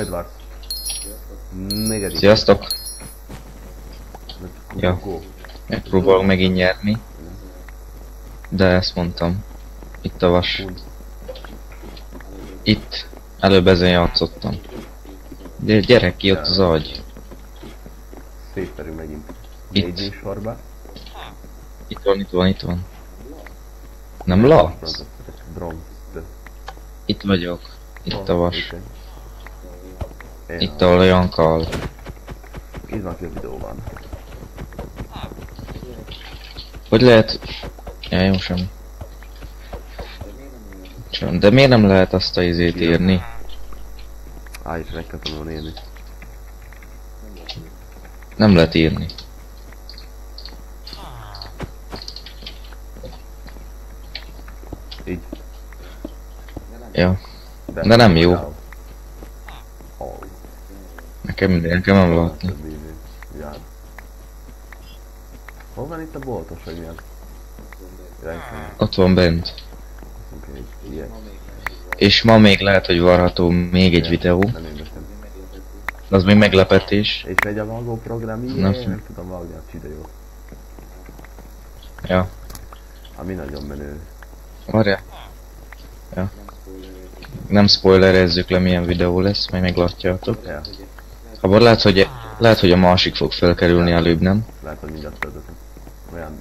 Edward. Negyedik. Sziasztok! Ja. Megpróbálok megint nyerni. De ezt mondtam. Itt a vas. Itt. Előbb ezen játszottam. De gyerek ki ott az agy. Szétterül megint. Itt. Sorba. Itt van, itt van, itt van. Nem látsz? Itt vagyok. Itt a vas. Itt ahol a Jankal. Itt van, ki a videóban. Hogy lehet... Ja, jó sem. Sem. De miért nem lehet azt a izét írni? Á, itt meg kell tanulni nézni. Nem lehet írni. Így. Ja. De nem jó. Nekem nekem nem. Ja. Hol van itt a boltos, vagy milyen? Ott van bent. És ma még lehet, hogy varható még egy videó. Az még meglepetés. És megy a vágó program, ilyen, Nem nem, tudom. vágni a csidejót. Ja. Ami nagyon menő. Várja. Ja. Nem spoilerezzük le milyen videó lesz, majd meglátjátok. Ja, Abban lehet, hogy, lehet, hogy a másik fog felkerülni előbb, nem? lehet, hogy mindjárt töltöttem. Olyan...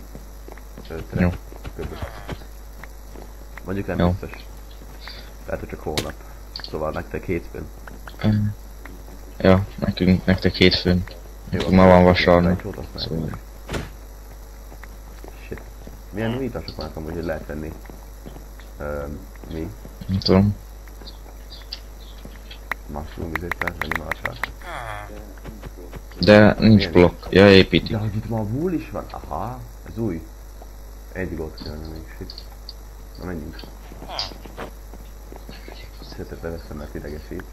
Ötre. Jó. Köbös. Mondjuk nem Jó. biztos. Lehet, hogy csak holnap. Szóval nektek hétfőn. Ja, nekünk, nektek hétfőn. Jó, ma van vasárnap. Szóval. Shit. Milyen újítások vannak amúgy, hogy lehet venni? Öm, mi? Nem tudom. Mushroom izét lehet venni mását. De nincs blokk. Ja, építi. De hogy itt ma a wool is van? Aha, ez új. Egy gót kellene még, shit. Na menjünk. Szétet leveszem, mert idegesít.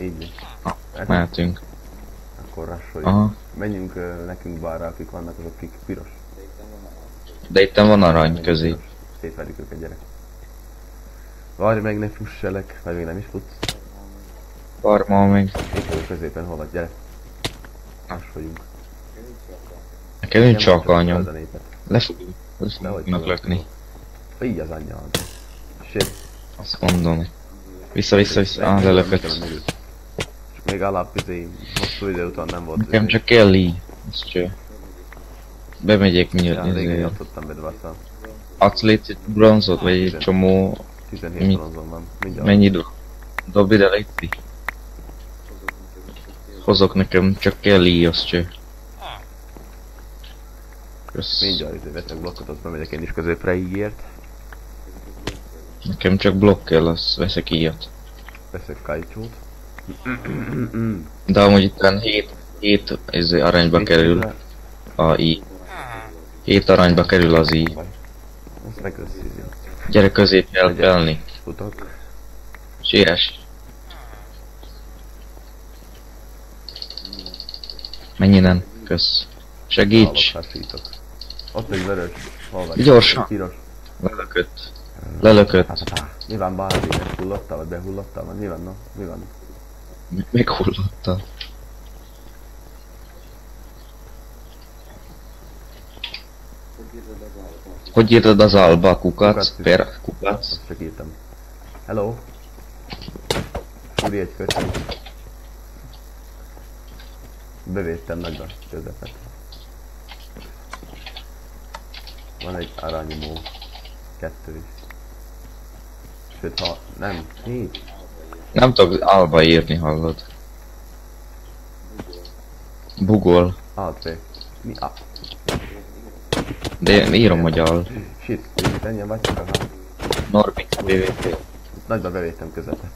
Így. Hát, Mehetünk. Akkor rassoljuk. Aha. Menjünk ö, nekünk bárra, akik vannak, azok kik piros. De itt van arany Menjünk közé. piros. Szétverjük őket, gyerek. Várj meg, ne fusselek, vagy még nem is futsz. Farma meg. Itt vagyok középen, vagy, gyere. Rásoljunk. Nekem nincs Az a anyom. népet. Le fognak lökni. Így az anyjad. Shit. Azt mondom. Vissza, vissza, vissza. Ah, lelökött. Csak még alap izé, hosszú idő után nem volt Nekem izé. csak kell így. Ezt cső. Bemegyek Ja, miért régen játszottam bedvasszal. Adsz légy egy bronzot, vagy egy csomó... 17 Mi? bronzom van. Mindjárt. Mennyi do... Dob ide légy. Hozok nekem, csak kell cső. Kösz. Mindjárt izé veszek blokkot, azt bemegyek én is középre ígért. Nekem csak blokk kell, azt veszek ilyet. Veszek kajcsót. De amúgy itt 7, 7 ez aranyba kerül a i. 7 aranyba kerül az i. Gyere közé kell kelni. Futok. Siess. Menj innen. Kösz. Segíts. Hasítok. Ott egy vörös. Gyorsan. Piros. Lelökött. Lelökött. Hát, hát, van bármi? Hullottál vagy behullottál? Vagy van? No? Mi van? Meghullotta. Hogy írtad az alba? Kukac? Per? Kukac? Csak írtam. Hello. Furi egy köcsög. Bevédtem meg a közepet. Van egy aranyimó. Kettő is. Sőt, ha nem, négy. Nem tudok alba írni, hallod? Bugol. Alt. Mi? Ah, De én írom, hogy al. shit. Itt ennyien vagytok, aha. Norbi, BVP. Nagyba bevédtem közepet.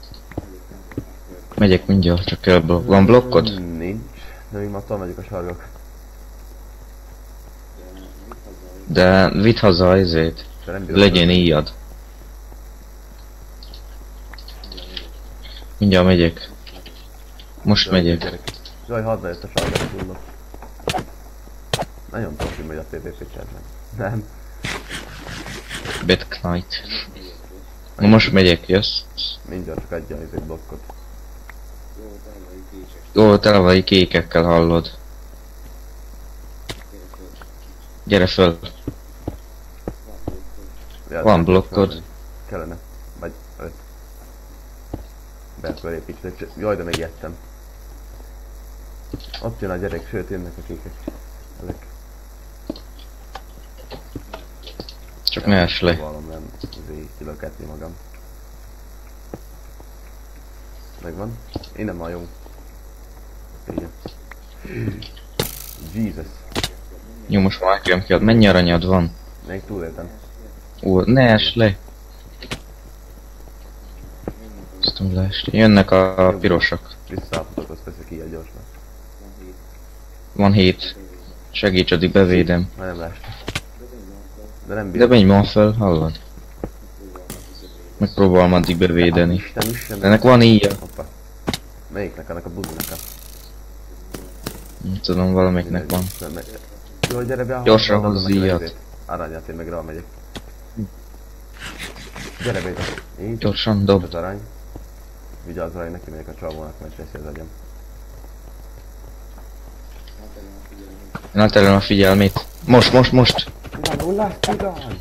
Megyek mindjárt, csak kell blokk. Van blokkod? Hmm, nincs. De még ma vagyok a sargok. De vidd haza ezért. Legyen íjad. Mindjárt megyek. Most Jaj, megyek. gyerek. Jaj, hadd jött a sargok hullott. Nagyon profi hogy a PvP chatben. Nem. Bad Knight. Na most megyek, jössz? Mindjárt csak adja egy blokkot. Ó, tele vagy kékekkel hallod. Gyere föl. Ja, Van nem blokkod? kell Kellene. Vagy öt. Be akkor építsd. Csak- Jaj, de megijedtem. Ott jön a gyerek, sőt jönnek a kékek. Ezek. Csak ne ess le. Valom nem kilöketni magam. Megvan. Innen van jó. Jesus. Jó, most már nekem kell. Mennyi aranyad van? Még túléltem. Ó, ne ess le. Azt tudom leesni. Jönnek a pirosak. Visszafutok, azt veszek ilyen gyorsan. Van hét. Segíts, addig bevédem. Már nem leestem. De nem De bírom. menj ma fel, hallod? Megpróbálom addig bevédeni. Isten, Isten. De ennek van íja. Hoppa. Melyiknek? Annak a buzinak a... Nem tudom, valamelyiknek van. Jó, gyere be, Gyorsan adom hozz a íjat. Aranyat, én meg rá megyek. Gyere be, ide. Így. Gyorsan dob. Az arany. Vigyázz rá, én neki megyek a csavónak, mert teszi az agyam. Én elterelem a figyelmét. Most, most, most. Ugyan hullás!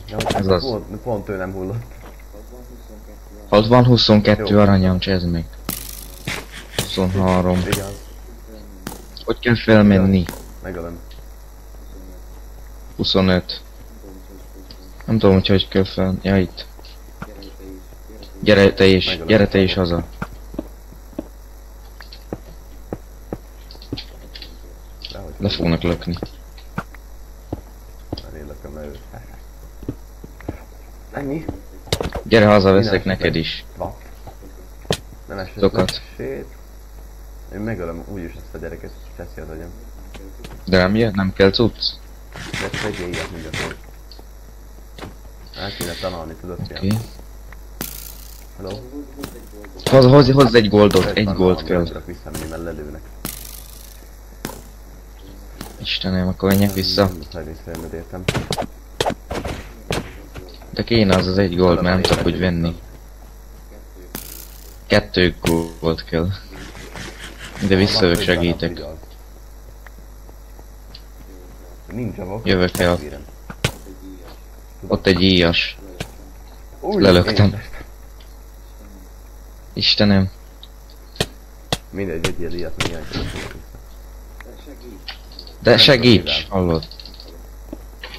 Ja, Ez hát az. Pont, pont ő nem hullott. Ott van 22 Jó. aranyam, csezd meg. 23. Vigyázz, Hogy kell felmenni? megölöm. 25. Nem tudom, hogy hogy kell fel. Ja, itt. Gyere te is, gyere te is haza. Le fognak lökni. Már én lököm le őt. Ennyi? Gyere haza, veszek neked is. Va. Nem esett Sokat. Én megölöm úgyis ezt a gyereket, teszi az agyam. De nem jön, nem kell cucc. De tegyél ilyet mindjárt. El kéne találni, tudod okay. Hello? Hoz, hoz, hozz egy goldot, Egy egy gold kell. nem tudok visszamenni, mert lelőnek. Istenem, akkor menjek vissza. Visszajönöd, értem. De kéne az az egy gold, mert nem tudok úgy venni. Kettő gold kell. De visszajövök, segítek. Nincs javak. Jövök el. Ott egy íjas. Lelöktem. Istenem. Mindegy, vegyél ilyet, még ilyen kell De segíts, hallod.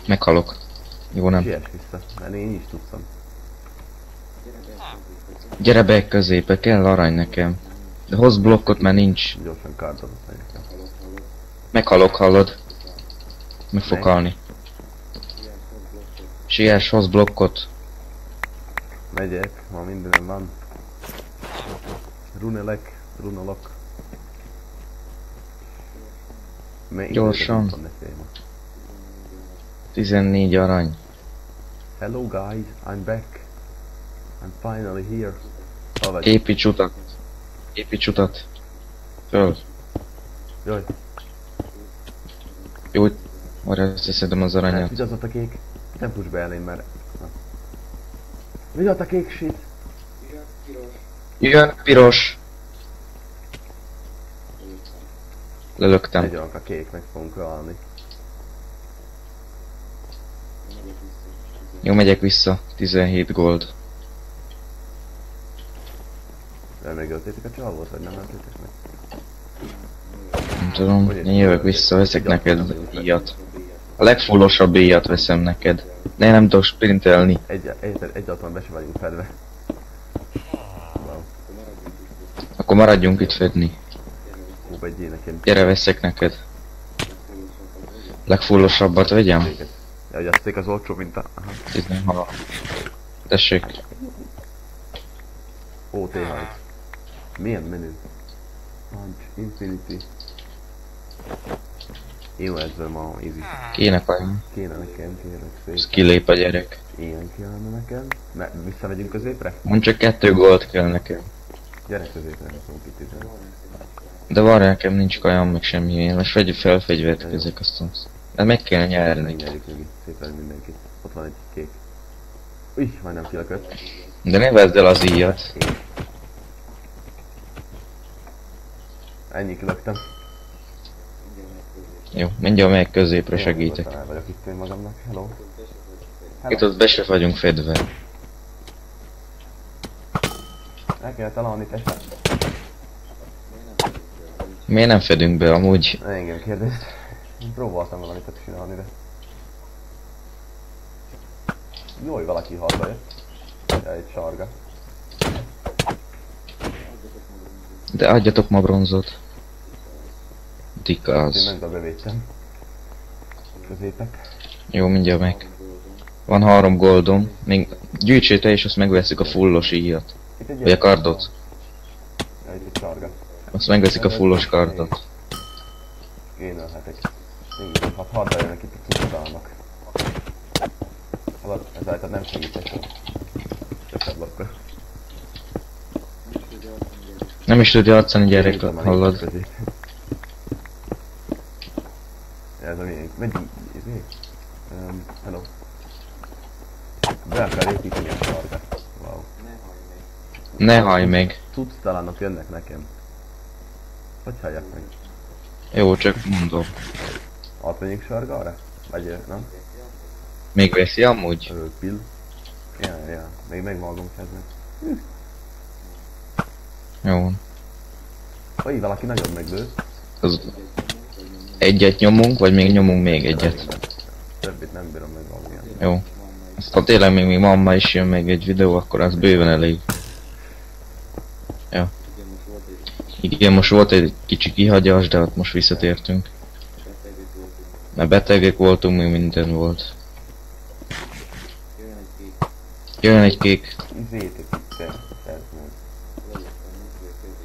Meghalok. Jó nem. Siess vissza, mert én is tudtam. Gyere be középe, kell arany nekem. De hozz blokkot, mert nincs. Gyorsan kardot megyek. Meghalok, hallod. Meg fog halni. Siess, hozz blokkot. Megyek, ma mindenem van. Runelek, runalok. Mely- Gyorsan. nem tudom, ne félj ma. 14 arany. Hello guys, I'm back. I'm finally here. Építs utat. Építs utat. Föl. Jaj, Jó, arra összeszedem az hát aranyat. vigyázz a kék. Nem push be elém, mert... Vigyázz a kék shit! Jön, piros. Lelöktem. Egy a kék, meg fogunk halni. Jó, megyek vissza. 17 gold. De megöltétek a csalvót, vagy nem öltétek meg? Nem tudom, én jövök vissza, veszek neked íjat. A legfullosabb íjat veszem neked. Ne, nem tudok sprintelni. Egy, egy, egyáltalán be se vagyunk fedve. Wow. Akkor maradjunk itt fedni. Gyere, veszek neked. Legfullosabbat vegyem? Ja, hogy azt az olcsó, mint a... Aha. 16. Tessék. OT Milyen menü? Punch, Infinity. Jó, ezzel ma easy. Kéne kaján. Kéne nekem, kérlek szép. Ez kilép a gyerek. Ilyen kellene nekem. Ne, visszamegyünk középre? Mond csak kettő gold kell nekem. Gyere középre, itt üzenni. De várj, nekem nincs kajám, meg semmi. Én most fegy fel fegyvert közök, azt mondom. De meg kell nyerni. Megnyerjük meg szépen mindenkit. Ott van egy kék. Uj, majdnem kilökött. De ne vezd el az íjat. Ennyi kilögtem. Jó, mindjárt megyek középre segítek. El vagyok itt én magamnak. Hello. Itt ott be se vagyunk fedve. El kell találni testet. Miért nem fedünk be amúgy? Engem kérdez. Én Próbáltam valamit ott csinálni, de... Jó, hogy valaki halba jött. Ja, egy sarga. De adjatok ma bronzot. Én Dikaz. meg bevétem. Középek. Jó, mindjárt meg. Van három goldom. Még gyűjtsél te és azt megveszik a fullos íjat. Egy Vagy a kardot. Ja, itt egy. Azt megveszik a fullos kardot. Én ölhetek. Igen, hát hadd jönnek itt a cuccalmak. Alatt ezáltal nem segítek. Csak blokkol. Nem is tudja játszani gyerek, hallod? Ez a miénk. Megyünk, izé? Um, hello. Be akar építeni a sargát. Wow. Ne hajj meg. Tudsz talánok jönnek nekem. Hogy hallják meg? Jó, csak mondom. Átmegyünk sargára? Vagy nem? Még veszi amúgy? Ö, pill. Ja, ja. Még megvágom kezdve. Jó. Hogy valaki nagyon meglő. Az egyet nyomunk, vagy még nyomunk még egyet? Többit nem bírom megvágni. Jó. Azt ha tényleg még, még mamma is jön meg egy videó, akkor az bőven elég. Ja. Igen, most volt egy kicsi kihagyás, de ott most visszatértünk. Mert betegek voltunk, még minden volt. Jön egy kék.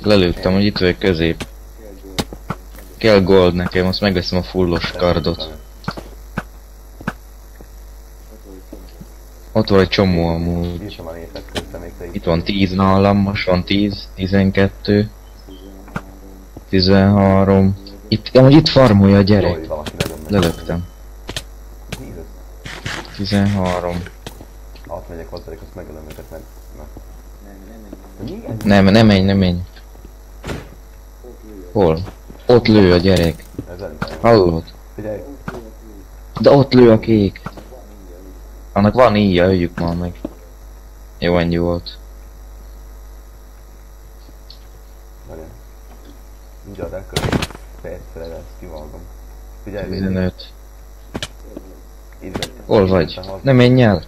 Lelőttem, hogy itt vagy közép. Kell gold nekem, azt megveszem a fullos kardot. Ott van egy csomó amúgy. Itt van 10 nálam, most van 10, 12, 13. Itt, amúgy itt farmolja a gyerek. Lelöktem. Jézus. 13. Átmegyek hozzájuk, azt megölöm őket, mert... De? Nem, nem menj, nem menj. Hol? Ott lő a gyerek. Hallod? De ott lő a kék. Annak van íja, öljük már meg. Jó, ennyi volt. nagyon. Mindjárt elkölöm. Percre lesz, kivágom. Figyelj, Béni. 15. Itt vagy. Hol vagy? Ne menj el.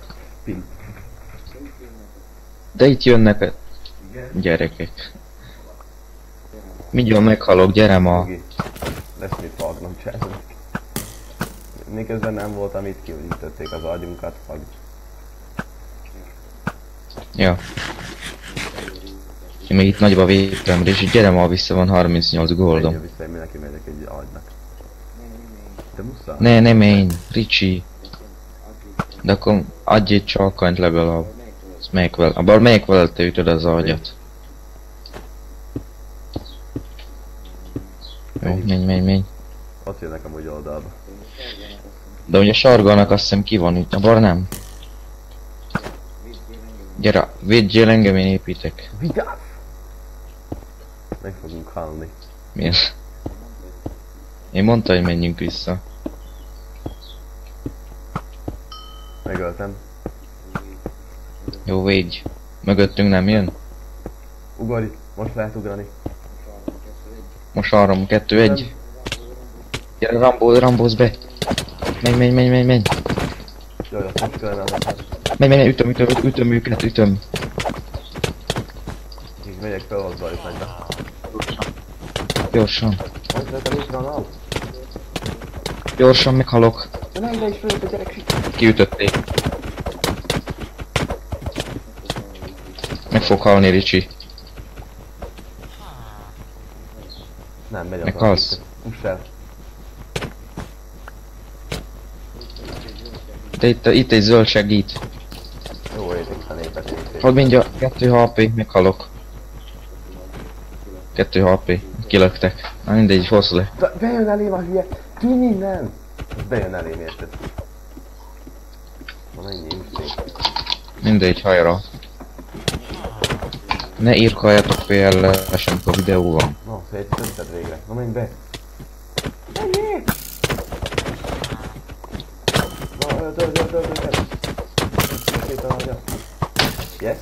De itt jönnek a gyerekek. Mindjárt meghalok, gyere ma. Lesz mit vágnom, császolok. Miközben nem voltam itt, kiürítették az agyunkat, fag. Ja. Én még itt nagyba védtem, és gyere ma vissza, van 38 goldom. Menjél vissza, én mindenki megyek egy agynak. Te muszáj. Ne, ne menj, Ricsi. De akkor adj egy csalkanyt legalább. Melyik vel, abban melyik veled te ütöd az agyat? Jó, menj, menj, menj. Ott jönnek amúgy oldalba. De ugye a sargalnak azt hiszem ki van itt, abban nem. Gyere, védjél engem, én építek. Vigyázz! Meg fogunk halni. Miért? Én mondta, hogy menjünk vissza. Megöltem. Jó, védj. Mögöttünk nem jön? Ugorj, most lehet ugrani. Most 3, 2, 1. Gyere, Rambó, Rambóz be. Menj, menj, menj, menj, menj. Hát. Menj, menj, ütöm, ütöm, ütöm őket, ütöm. Így megyek fel. Gyorsan. Hogy lehet a létre a Gyorsan meghalok. Kiütötték. Meg fog halni, Ricsi. Nem, megy az Meghalsz. Fuss el. De itt, itt egy zöld segít. Jó érték a népet. Hadd mindjárt, 2 HP, meghalok. 2 HP, kilöktek. Na mindegy, hozz le. De bejön elém a hülye! Tűnj innen! Bejön elém, érted? Van ennyi instinkt. Mindegy, hajra. Ne írkaljatok PLS, amikor videó van. Na, szétszedted végre. Na menj be. Menjél! Na, öld, öld, öld, öld, öld. Szétalálja. Yes?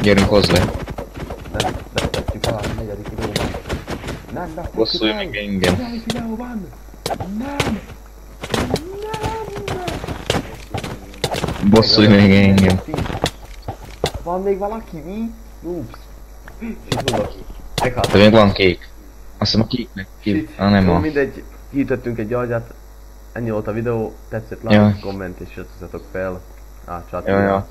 Gyerünk hozzá. Nem, nem tettük alá a negyedik videóban. Nem, nem, Bosszulj meg engem. Negyedik videóban! Nem! Nem! Bosszulj meg engem. Van még valaki? Mi? Ups. De még van kék. Azt hiszem a kéknek. Shit. Ah, nem Jó, a. mindegy, hitettünk egy gyargyat. Ennyi volt a videó, tetszett like, komment és iratkozzatok fel. Á, ja.